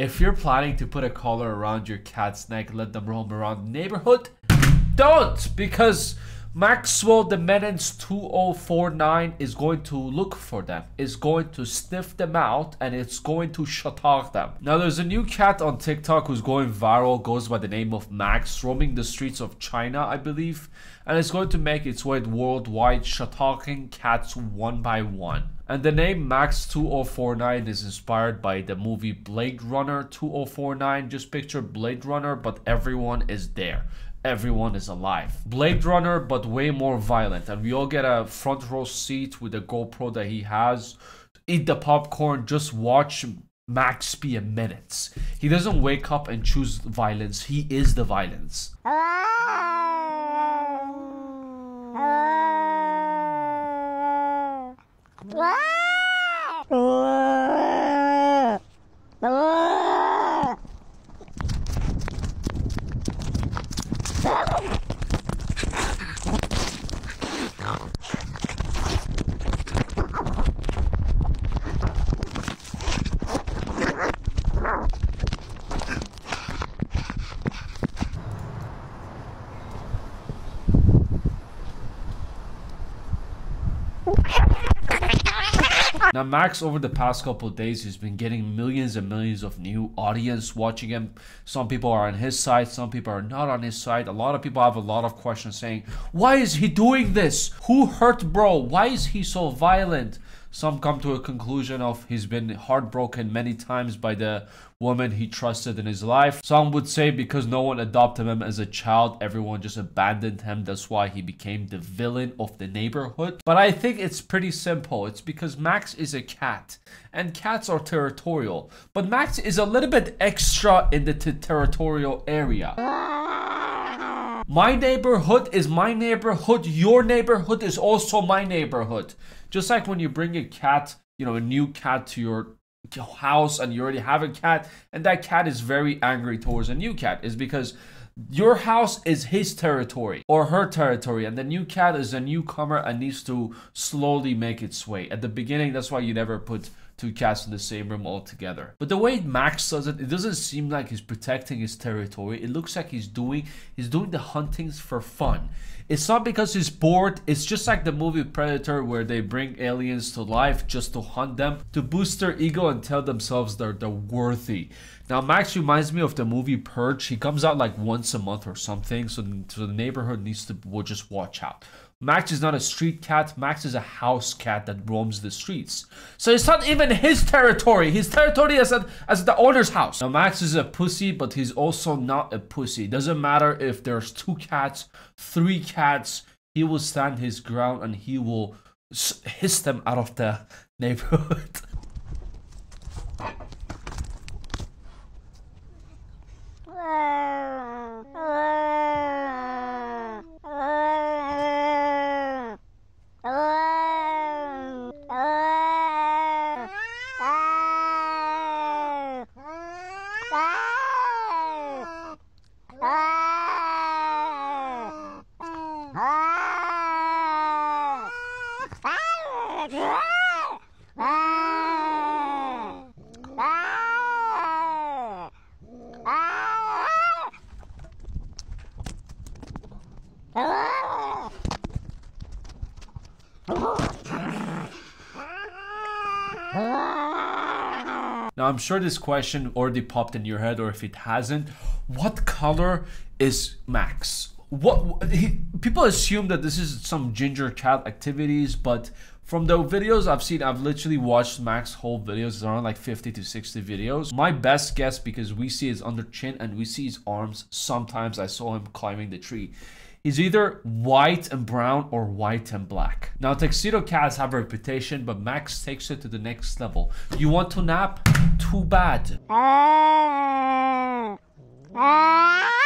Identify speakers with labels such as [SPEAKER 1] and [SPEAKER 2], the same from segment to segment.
[SPEAKER 1] If you're planning to put a collar around your cat's neck, let them roam around the neighborhood, don't! Because Maxwell the Menace 2049 is going to look for them, is going to sniff them out, and it's going to shatak them. Now, there's a new cat on TikTok who's going viral, goes by the name of Max, roaming the streets of China, I believe, and it's going to make its way worldwide, shataking cats one by one. And the name Max 2049 is inspired by the movie Blade Runner 2049. Just picture Blade Runner, but everyone is there everyone is alive. Blade Runner, but way more violent. And we all get a front row seat with the GoPro that he has. Eat the popcorn, just watch Max be a menace. He doesn't wake up and choose violence, he is the violence. Now, Max, over the past couple days, he's been getting millions and millions of new audience watching him. Some people are on his side, some people are not on his side. A lot of people have a lot of questions saying, Why is he doing this? Who hurt bro? Why is he so violent? Some come to a conclusion of he's been heartbroken many times by the woman he trusted in his life. Some would say because no one adopted him as a child, everyone just abandoned him. That's why he became the villain of the neighborhood. But I think it's pretty simple. It's because Max is a cat and cats are territorial. But Max is a little bit extra in the territorial area. My neighborhood is my neighborhood. Your neighborhood is also my neighborhood. Just like when you bring a cat, you know, a new cat to your house and you already have a cat and that cat is very angry towards a new cat is because your house is his territory or her territory and the new cat is a newcomer and needs to slowly make its way at the beginning that's why you never put two cats in the same room altogether but the way max does it it doesn't seem like he's protecting his territory it looks like he's doing he's doing the huntings for fun it's not because he's bored. It's just like the movie Predator where they bring aliens to life just to hunt them, to boost their ego and tell themselves they're, they're worthy. Now, Max reminds me of the movie Purge. He comes out like once a month or something, so, so the neighborhood needs to will just watch out. Max is not a street cat. Max is a house cat that roams the streets. So it's not even his territory. His territory is at, as the owner's house. Now Max is a pussy, but he's also not a pussy. Doesn't matter if there's two cats, three cats. He will stand his ground and he will hiss them out of the neighborhood. Now, I'm sure this question already popped in your head, or if it hasn't, what color is Max? What he, people assume that this is some ginger cat activities, but from the videos I've seen, I've literally watched Max whole videos. It's around like 50 to 60 videos. My best guess, because we see his under chin and we see his arms. Sometimes I saw him climbing the tree is either white and brown or white and black. Now, tuxedo cats have a reputation, but Max takes it to the next level. You want to nap? Too bad. Ah! Ah!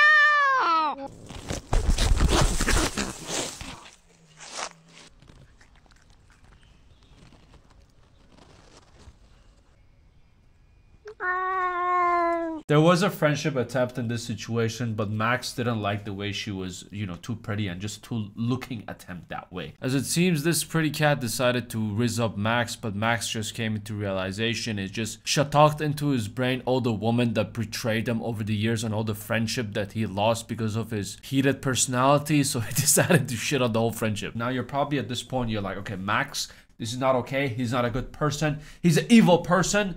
[SPEAKER 1] There was a friendship attempt in this situation, but Max didn't like the way she was, you know, too pretty and just too looking at him that way. As it seems, this pretty cat decided to riz up Max, but Max just came into realization. It just talked into his brain all the women that betrayed him over the years and all the friendship that he lost because of his heated personality. So he decided to shit on the whole friendship. Now you're probably at this point, you're like, okay, Max, this is not okay. He's not a good person. He's an evil person.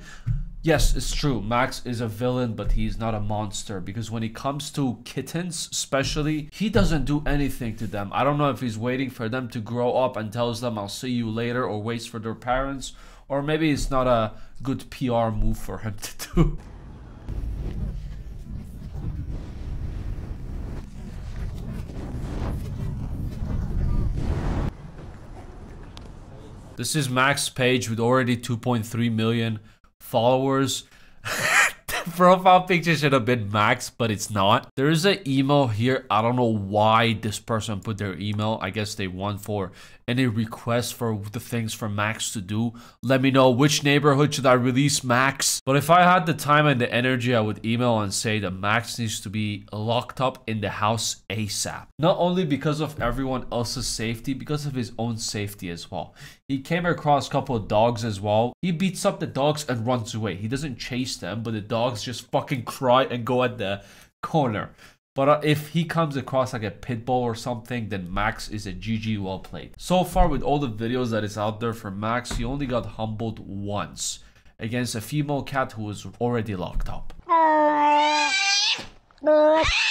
[SPEAKER 1] Yes, it's true. Max is a villain, but he's not a monster because when it comes to kittens, especially, he doesn't do anything to them. I don't know if he's waiting for them to grow up and tells them, I'll see you later, or waits for their parents, or maybe it's not a good PR move for him to do. This is Max page with already 2.3 million followers. profile picture should have been Max, but it's not. There is an email here. I don't know why this person put their email. I guess they want for any requests for the things for Max to do. Let me know which neighborhood should I release Max. But if I had the time and the energy, I would email and say that Max needs to be locked up in the house ASAP. Not only because of everyone else's safety, because of his own safety as well. He came across a couple of dogs as well. He beats up the dogs and runs away. He doesn't chase them, but the dogs just fucking cry and go at the corner. But uh, if he comes across like a pit bull or something, then Max is a GG well played. So far with all the videos that is out there for Max, he only got humbled once against a female cat who was already locked up. If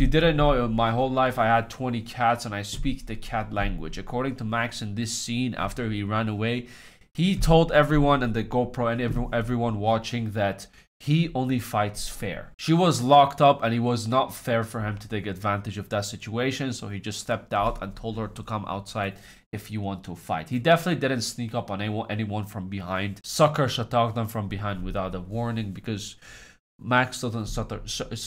[SPEAKER 1] you didn't know, uh, my whole life I had 20 cats and I speak the cat language. According to Max in this scene, after he ran away, he told everyone and the GoPro and everyone watching that he only fights fair. She was locked up and it was not fair for him to take advantage of that situation, so he just stepped out and told her to come outside if you want to fight. He definitely didn't sneak up on anyone, anyone from behind. Sucker shot them from behind without a warning because Max doesn't sucker,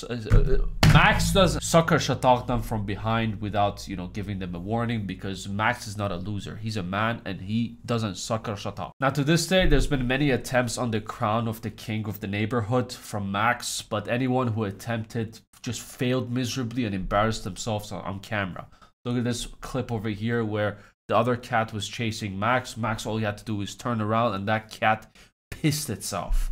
[SPEAKER 1] uh, Max doesn't sucker attack them from behind without you know giving them a warning because Max is not a loser. He's a man and he doesn't sucker attack. Now to this day, there's been many attempts on the crown of the king of the neighborhood from Max, but anyone who attempted just failed miserably and embarrassed themselves on, on camera. Look at this clip over here where the other cat was chasing Max. Max all he had to do was turn around and that cat pissed itself.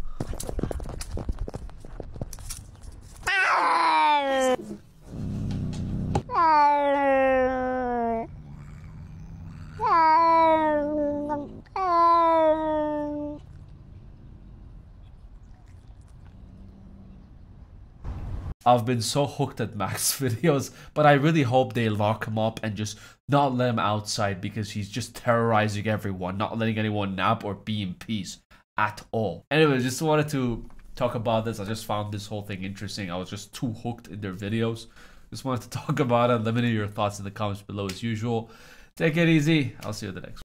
[SPEAKER 1] I've been so hooked at Max videos, but I really hope they lock him up and just not let him outside because he's just terrorizing everyone, not letting anyone nap or be in peace at all. Anyway, just wanted to talk about this. I just found this whole thing interesting. I was just too hooked in their videos. Just wanted to talk about it. Let me know your thoughts in the comments below as usual. Take it easy. I'll see you in the next